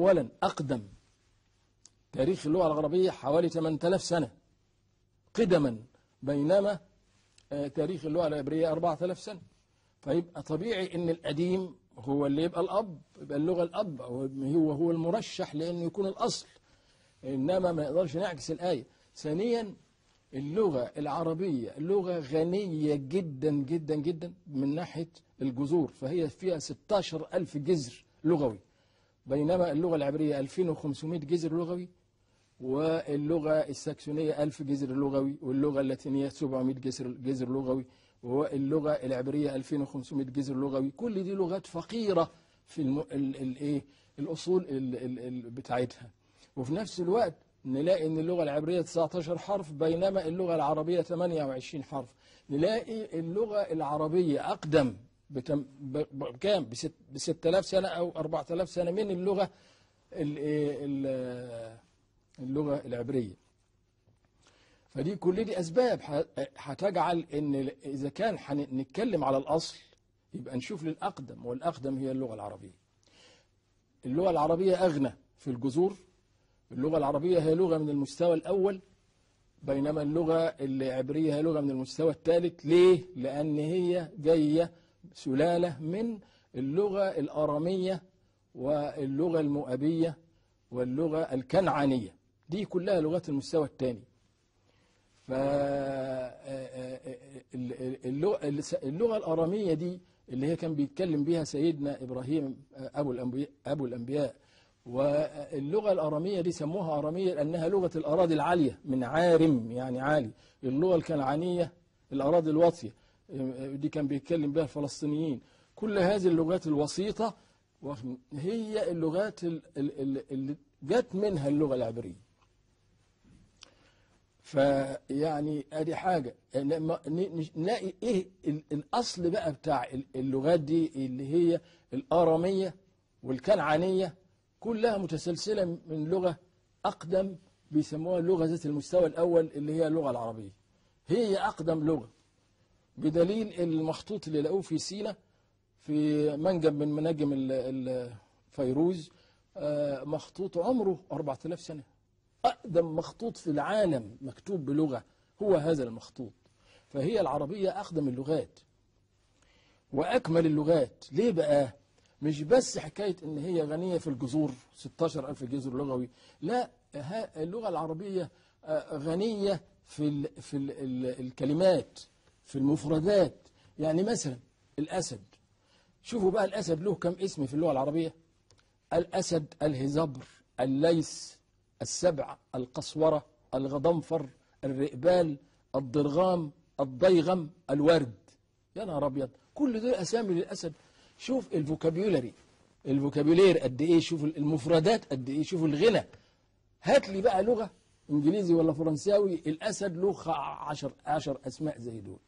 أولا أقدم تاريخ اللغة العربية حوالي 8000 سنة قدما بينما آه، تاريخ اللغة العبرية 4000 سنة. فيبقى طبيعي إن القديم هو اللي يبقى الأب يبقى اللغة الأب هو هو المرشح لأنه يكون الأصل. إنما ما نقدرش نعكس الآية. ثانيا اللغة العربية لغة غنية جدا جدا جدا من ناحية الجذور فهي فيها 16 ألف جذر لغوي. بينما اللغة العبرية 2500 جذر لغوي واللغة الساكسونية ألف جذر لغوي واللغة اللاتينية 700 جذر جذر لغوي واللغة العبرية 2500 جذر لغوي. كل دي لغات فقيرة في الم... ال... ال... ال... بتاعتها. وفي نفس الوقت نلاقي إن اللغة العبرية 19 حرف بينما اللغة العربية 28 حرف. نلاقي اللغة العربية أقدم بتم... ب... بكام. ب 6000 سنة أو 4000 سنة من اللغة ال... ال... اللغة العبرية. فدي كل دي أسباب. هتجعل إن إذا كان هنتكلم على الأصل يبقى نشوف للأقدم والأقدم هي اللغة العربية. اللغة العربية أغنى في الجذور. اللغة العربية هي لغة من المستوى الأول بينما اللغة العبرية هي لغة من المستوى الثالث. ليه؟ لأن هي جاية سلالة من اللغة الآرامية واللغة المؤبية واللغة الكنعانية. دي كلها لغات المستوى الثاني فاللغة الأرامية دي اللي هي كان بيتكلم بيها سيدنا إبراهيم أبو الأنبياء, أبو الأنبياء. واللغة الأرامية دي سموها أرامية لأنها لغة الأراضي العالية من عارم يعني عالي. اللغة الكنعانية الأراضي الواطية. دي كان بيتكلم بها الفلسطينيين. كل هذه اللغات الوسيطة هي اللغات ال- ال- ال- اللي جت منها اللغة العبرية. فيعني أدي ن- نلاقي إيه ال- الأصل بقى بتاع ال- اللغات دي اللي هي الأرامية والكنعانية كلها متسلسلة من لغة أقدم بيسموها اللغة ذات المستوى الأول اللي هي اللغة العربية. هي أقدم لغة. بدليل المخطوط اللي لقوه في سينا في منجم من مناجم ال- ال- فيروز آه، مخطوط عمره 4000 سنة. أقدم مخطوط في العالم مكتوب بلغة هو هذا المخطوط فهي العربية أقدم اللغات وأكمل اللغات. ليه بقى؟ مش بس حكاية إن هي غنية في الجذور 16 ألف جذر لغوي لا اللغة العربية آه، غنية في في ال ال الكلمات. في المفردات. يعني مثلا الأسد. شوفوا بقى الأسد له كم اسم في اللغة العربية؟ الأسد الهزبر الليث السبع القصورة الغضنفر الرئبال الضرغام الضيغم الورد. يا نهار أبيض! كل دول أسامي للأسد. شوف ال vocabulary ال vocabulaire قد إيه؟ شوف المفردات قد إيه؟ شوف الغنى. هات لي بقى لغة إنجليزي ولا فرنساوي الأسد له عشر, عشر أسماء زي دول.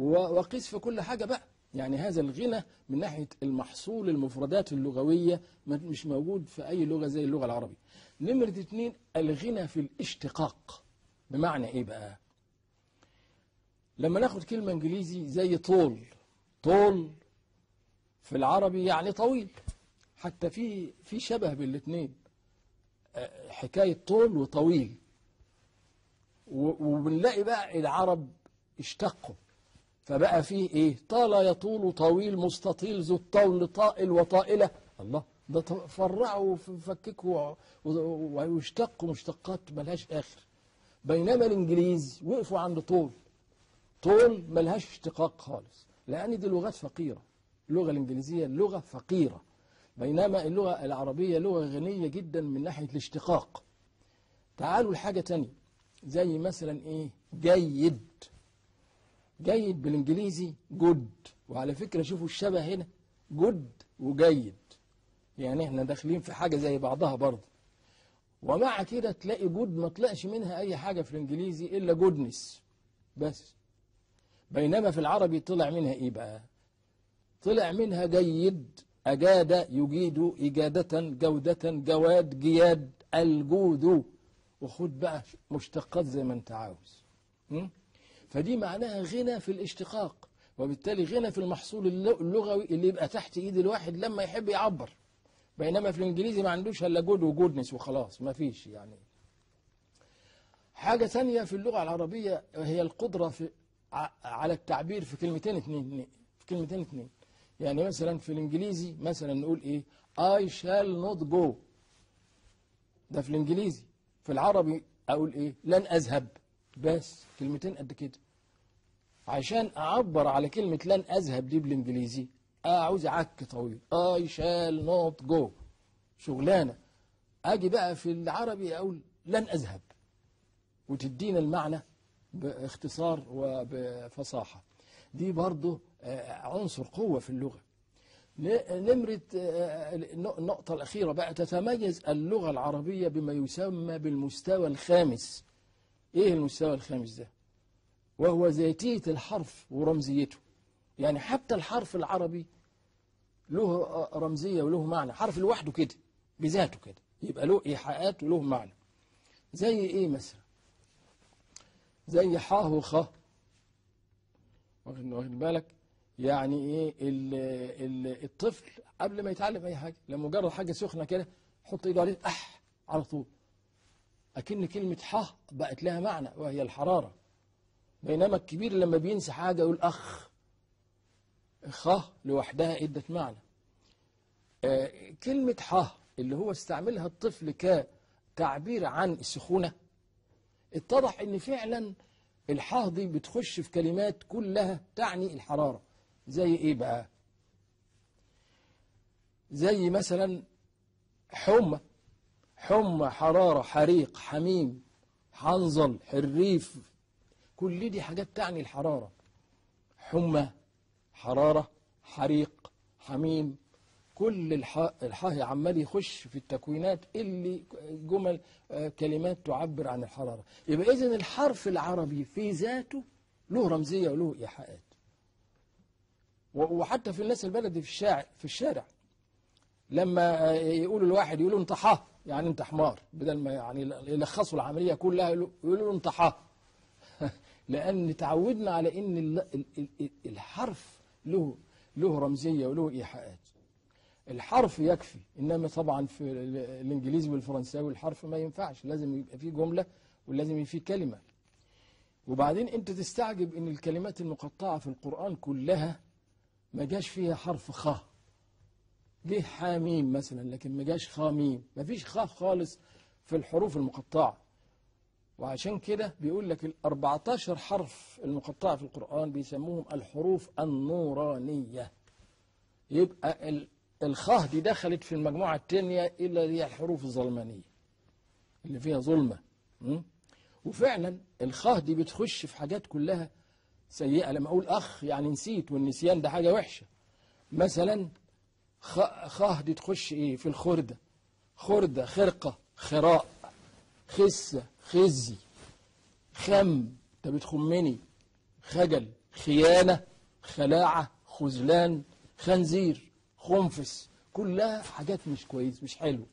وقيس في كل حاجة بقى. يعني هذا الغنى من ناحية المحصول المفردات اللغوية مش موجود في أي لغة زي اللغة العربية. نمرة اتنين الغنى في الاشتقاق. بمعنى إيه بقى؟ لما ناخد كلمة إنجليزي زي طول. طول في العربي يعني طويل. حتى في في شبه بين الاثنين حكاية طول وطويل. وبنلاقي بقى العرب اشتقوا. فبقى فيه إيه؟ طال يطول طويل مستطيل ذو الطول طائل وطائلة. الله ده ط- فرعوا وفككوا و- و- واشتقوا مشتقات ملهاش آخر. بينما الإنجليز وقفوا عند طول. طول ملهاش اشتقاق خالص لأن دي لغات فقيرة. اللغة الإنجليزية لغة فقيرة. بينما اللغة العربية لغة غنية جدا من ناحية الاشتقاق. تعالوا لحاجة تانية زي مثلا إيه؟ جيد. جيد بالإنجليزي جود وعلى فكرة شوفوا الشبه هنا good وجيد. يعني إحنا داخلين في حاجة زي بعضها برضه. ومع كده تلاقي good ما طلعش منها أي حاجة في الإنجليزي إلا goodness بس. بينما في العربي طلع منها إيه بقى؟ طلع منها جيد أجاد يجيد إجادة جودة جواد جياد الجود. وخد بقى مشتقات زي ما أنت عاوز? فدي معناها غنى في الاشتقاق وبالتالي غنى في المحصول اللغوي اللي يبقى تحت ايد الواحد لما يحب يعبر. بينما في الانجليزي ما عندوش إلا جود وجودنس وخلاص ما فيش يعني. حاجة ثانية في اللغة العربية هي القدرة في على التعبير في كلمتين اتنين في كلمتين اتنين. يعني مثلا في الانجليزي مثلا نقول إيه؟ I shall not go. ده في الانجليزي. في العربي أقول إيه؟ لن أذهب. بس كلمتين قد كده. عشان أعبر على كلمة لن أذهب دي بالإنجليزي. اعوز عك طويل. I shall not go. شغلانة. أجي بقى في العربي أقول لن أذهب. وتدينا المعنى باختصار وبفصاحة. دي برضو آه، عنصر قوة في اللغة. نمرة آه، النقطة الأخيرة بقى. تتميز اللغة العربية بما يسمى بالمستوى الخامس. إيه المستوى الخامس ده؟ وهو ذاتية الحرف ورمزيته. يعني حتى الحرف العربي له رمزية وله معنى. حرف لوحده كده بذاته كده. يبقى له إيحاءات وله معنى. زي إيه مثلا؟ زي حاه وخ واخد بالك؟ يعني إيه؟ ال ال الطفل قبل ما يتعلم أي حاجة لما مجرد حاجة سخنة كده حط إيده عليه أح على طول. أكن كلمة ح بقت لها معنى وهي الحرارة. بينما الكبير لما بينسى حاجة يقول أخ خ لوحدها إدت معنى. آه كلمة ح اللي هو استعملها الطفل كتعبير عن السخونة اتضح إن فعلا الحاه دي بتخش في كلمات كلها تعني الحرارة. زي إيه بقى؟ زي مثلا حمى. حمى حرارة حريق حميم حنظل حريف. كل دي حاجات تعني الحرارة. حمى حرارة حريق حميم. كل الحاء عمال يخش في التكوينات اللي جمل آه، كلمات تعبر عن الحرارة. يبقى إذن الحرف العربي في ذاته له رمزية وله إيحاءات. وحتى في الناس البلدي في الشارع في الشارع. لما آه، يقولوا الواحد يقولوا انت حاه يعني انت حمار بدل ما يعني يلخصوا العملية كلها يقولوا انت حاه لأن تعودنا على إن ال- ال- ال- الحرف له له رمزية وله إيحاءات. الحرف يكفي إنما طبعا في ال- الإنجليزي والفرنساوي الحرف ما ينفعش لازم يبقى فيه جملة ولازم يبقى فيه كلمة. وبعدين أنت تستعجب إن الكلمات المقطعة في القرآن كلها ما جاش فيها حرف خ جه حاميم مثلا؟ لكن ما جاش خاميم. ما فيش خ خالص في الحروف المقطعة. وعشان كده بيقول لك ال 14 حرف المقطعة في القرآن بيسموهم الحروف النورانية. يبقى ال- الخاء دي دخلت في المجموعة التانية إلا هي الحروف الظلمانية اللي فيها ظلمة? وفعلا الخاء دي بتخش في حاجات كلها سيئة. لما أقول أخ يعني نسيت والنسيان ده حاجة وحشة. مثلا خ- خاء دي تخش إيه في الخردة. خردة خرقة خراء خسة خزي خم. أنت بتخمني خجل خيانة خلاعة خذلان خنزير خنفس. كلها حاجات مش كويس مش حلو.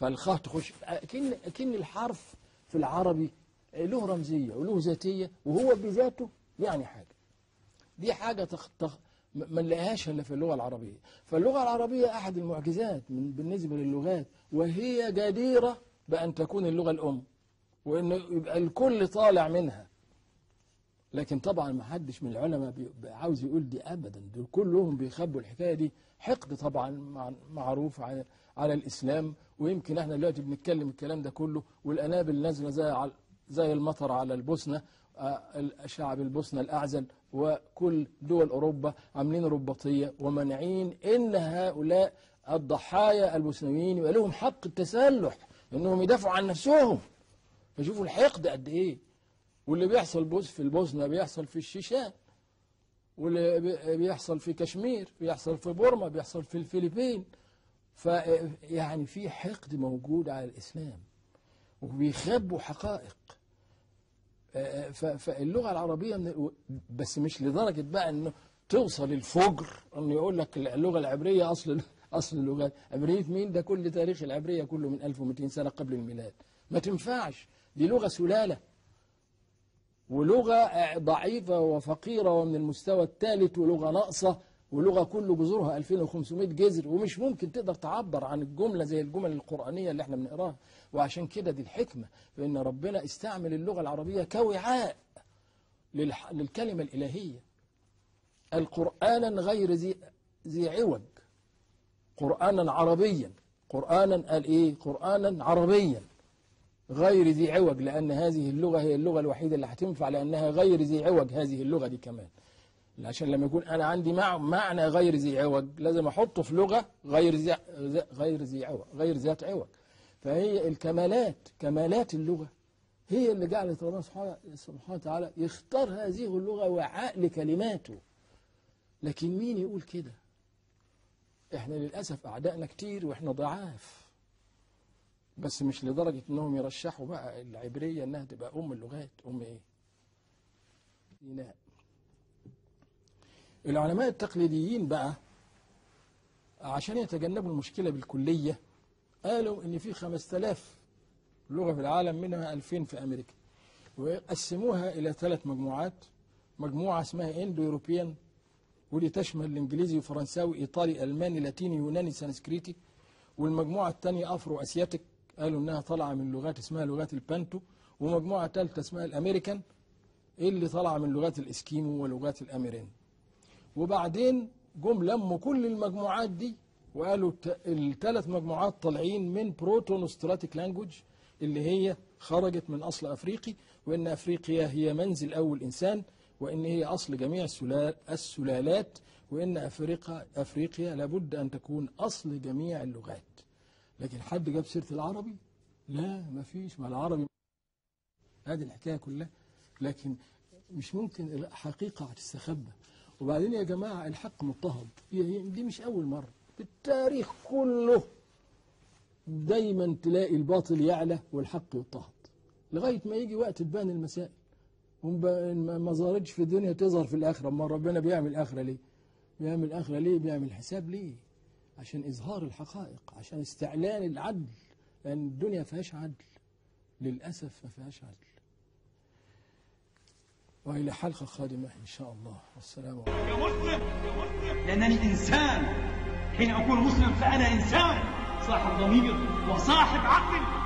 فالخاء تخش أكن أكن الحرف في العربي له رمزية وله ذاتية وهو بذاته يعني حاجة. دي حاجة تخ... تخ... ما نلاقيهاش إلا في اللغة العربية. فاللغة العربية أحد المعجزات من بالنسبة للغات وهي جديرة بأن تكون اللغة الأم وإنه يبقى الكل طالع منها. لكن طبعا ما حدش من العلماء عاوز يقول دي ابدا. دول كلهم بيخبوا الحكاية دي. حقد طبعا مع- معروف على على الإسلام ويمكن إحنا دلوقتي بنتكلم الكلام ده كله والأنابل نازلة زي زي المطر على البوسنة آه، شعب البوسنه الأعزل وكل دول أوروبا عاملين رباطية ومانعين إن هؤلاء الضحايا البوسنويين يبقى لهم حق التسلح إنهم يدافعوا عن نفسهم. فشوفوا الحقد قد إيه. واللي بيحصل بوس في البوسنة بيحصل في الشيشان. واللي بي- بيحصل في كشمير بيحصل في بورما بيحصل في الفلبين. ف يعني في حقد موجود على الإسلام. وبيخبوا حقائق. فاللغة العربية بس مش لدرجة بقى إنه توصل الفجر إنه يقول لك اللغة العبرية أصل أصل اللغات عبرية مين؟ ده كل تاريخ العبرية كله من 1200 سنة قبل الميلاد. ما تنفعش. دي لغة سلالة. ولغة ضعيفة وفقيرة ومن المستوى الثالث ولغة ناقصة. ولغة كل جذورها 2500 جذر ومش ممكن تقدر تعبر عن الجملة زي الجمل القرآنية اللي إحنا بنقراها. وعشان كده دي الحكمة فإن ربنا استعمل اللغة العربية كوعاء للكلمة الإلهية. القرآنا غير ذي, ذي عوج. قرآنا عربيا. قرآنا قال إيه؟ قرآنا عربيا. غير ذي عوج لأن هذه اللغة هي اللغة الوحيدة اللي هتنفع لأنها غير ذي عوج هذه اللغة دي كمان. عشان لما يكون أنا عندي مع معنى غير ذي عوج لازم أحطه في لغة غير ذي غير ذي عوج غير ذات عوج. فهي الكمالات كمالات اللغة هي اللي جعلت ربنا سبحانه وتعالى يختار هذه اللغة وعاء لكلماته لكن مين يقول كده؟ إحنا للأسف أعدائنا كتير وإحنا ضعاف. بس مش لدرجة إنهم يرشحوا بقى العبرية إنها تبقى أم اللغات أم إيه؟ سيناء العلماء التقليديين بقى عشان يتجنبوا المشكلة بالكلية قالوا إن في 5000 لغة في العالم منها 2000 في أمريكا وقسموها إلى ثلاث مجموعات مجموعة اسمها Indo-European ودي تشمل الإنجليزي وفرنساوي إيطالي ألماني لاتيني يوناني سانسكريتي والمجموعة الثانية Afro-Asiatic قالوا إنها طالعة من لغات اسمها لغات البانتو ومجموعة ثالثة اسمها الأمريكان اللي طالعة من لغات الإسكيمو ولغات الأميرين. وبعدين جم لموا كل المجموعات دي وقالوا الثلاث مجموعات طالعين من Proto-Nostratic language اللي هي خرجت من أصل أفريقي وإن أفريقيا هي منزل أول إنسان وإن هي أصل جميع السلال السلالات وإن أفريقيا أفريقيا لابد أن تكون أصل جميع اللغات. لكن حد جاب سيرة العربي؟ لا ما فيش. ما العربي هذه الحكاية كلها. لكن مش ممكن حقيقه هتستخبى وبعدين يا جماعة الحق مضطهد. دي مش أول مرة. في التاريخ كله دايما تلاقي الباطل يعلى والحق يضطهد. لغاية ما يجي وقت تبان المسائل. ومب- ما ما ظهرتش في الدنيا تظهر في الآخرة. أما ربنا بيعمل آخرة ليه؟ بيعمل آخرة ليه؟ بيعمل حساب ليه؟ عشان إظهار الحقائق عشان استعلان العدل. لأن الدنيا ما فيهاش عدل. للأسف ما فيهاش عدل. وإلى حلقة قادمة إن شاء الله. والسلام عليكم. كمسلم لأنني إنسان. حين أكون مسلم فأنا إنسان. صاحب ضمير وصاحب عقل.